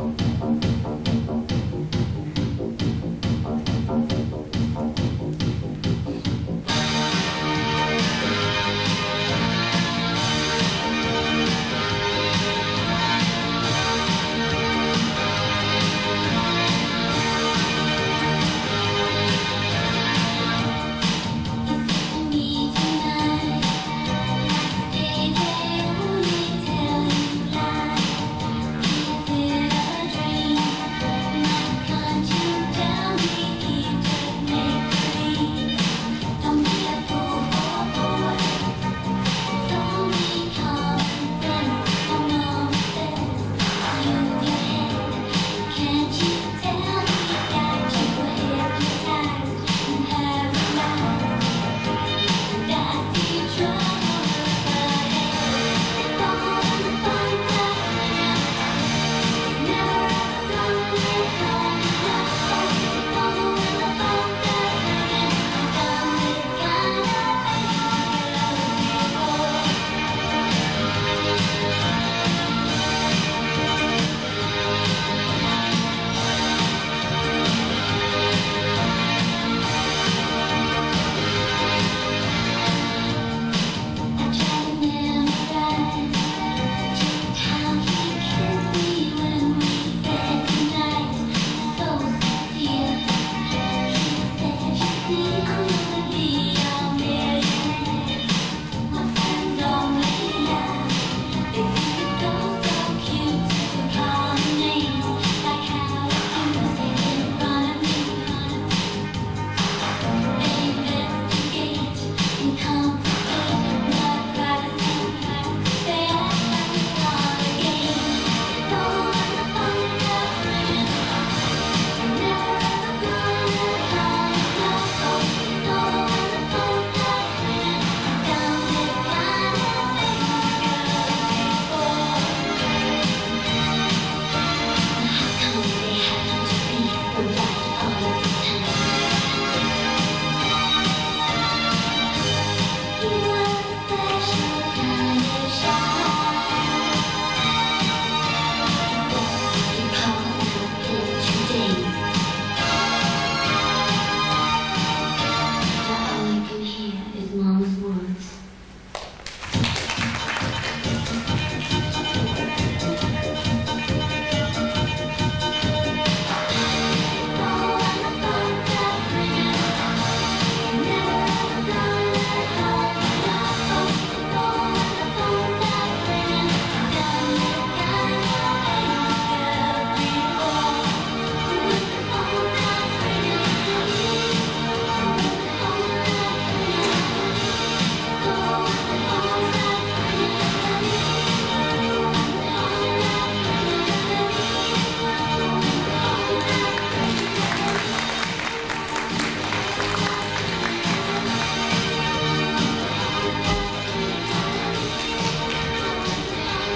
Música